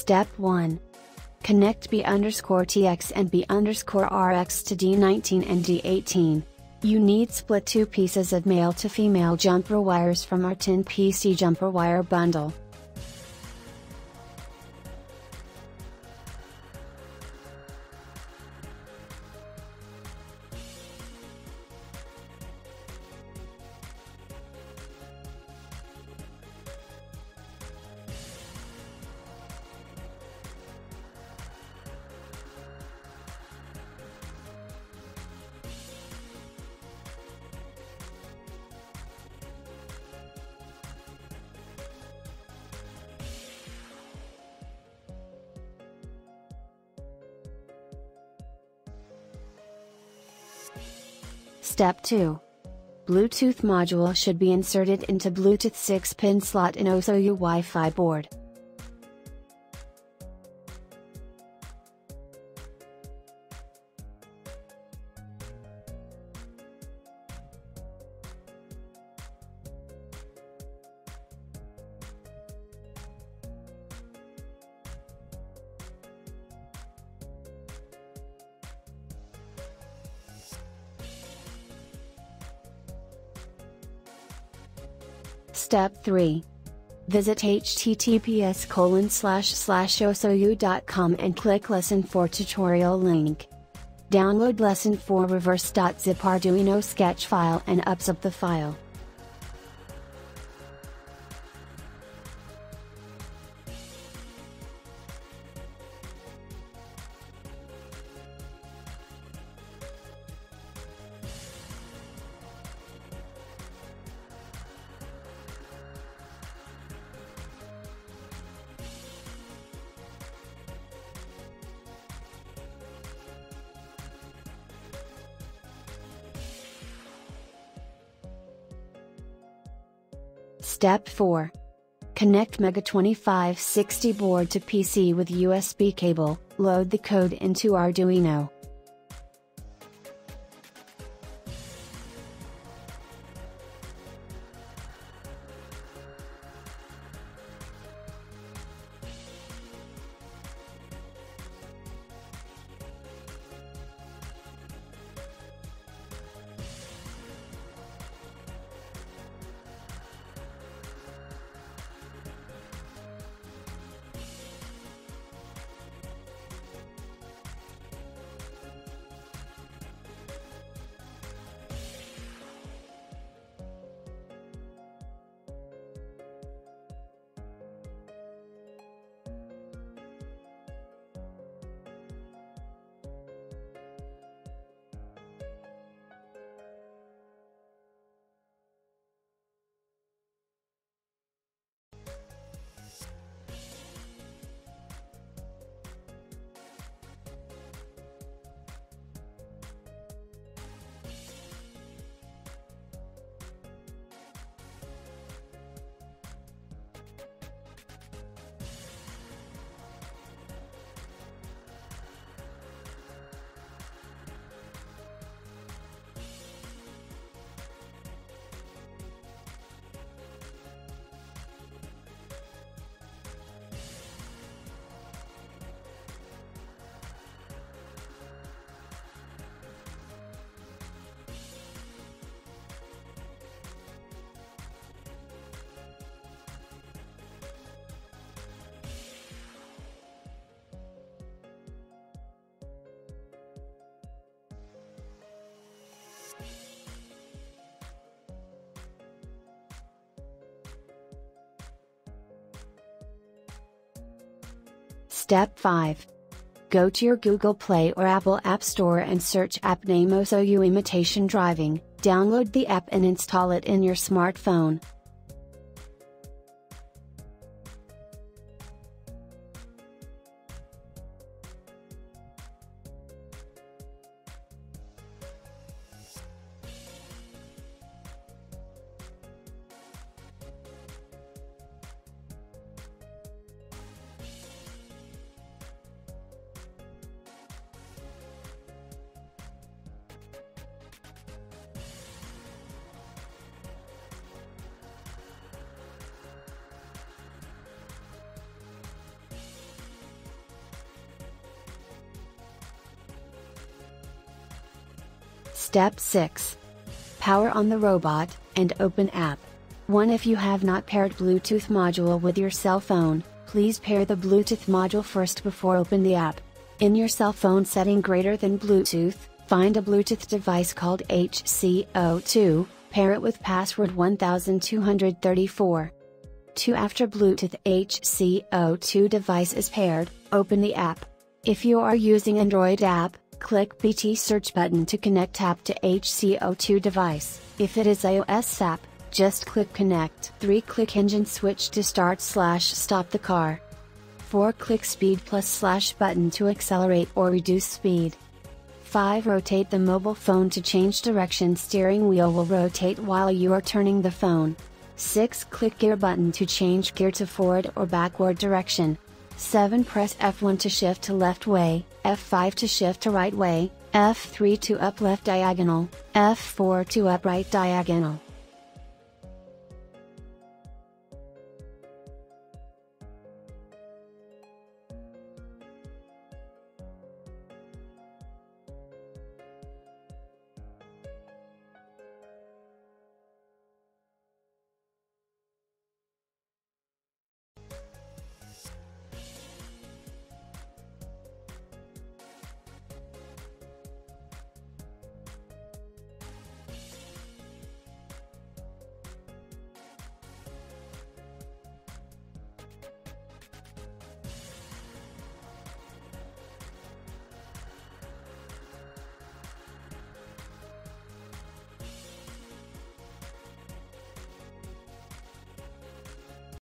Step 1. Connect B underscore TX and B underscore RX to D19 and D18. You need split two pieces of male to female jumper wires from our 10 PC jumper wire bundle. Step 2. Bluetooth module should be inserted into Bluetooth 6 pin slot in OSOYOO Wi-Fi board. Step 3. Visit https osoyoo.com and click lesson 4 tutorial link. Download lesson 4 reverse.zip Arduino sketch file and upzip the file. Step 4. Connect Mega 2560 board to PC with USB cable, load the code into Arduino. Step 5. Go to your Google Play or Apple App Store and search app name OSOYOO Imitation Driving, download the app and install it in your smartphone. Step 6. Power on the robot, and open app. 1. If you have not paired Bluetooth module with your cell phone, please pair the Bluetooth module first before open the app. In your cell phone setting greater than Bluetooth, find a Bluetooth device called HC02, pair it with password 1234. 2. After Bluetooth HC02 device is paired, open the app. If you are using Android app, click BT search button to connect app to HC02 device. If it is iOS app, just click connect. 3. Click engine switch to start slash stop the car. 4. Click speed plus slash button to accelerate or reduce speed. 5. Rotate the mobile phone to change direction steering wheel will rotate while you are turning the phone. 6. Click gear button to change gear to forward or backward direction. 7. Press F1 to shift to left way, F5 to shift to right way, F3 to up left diagonal, F4 to up right diagonal.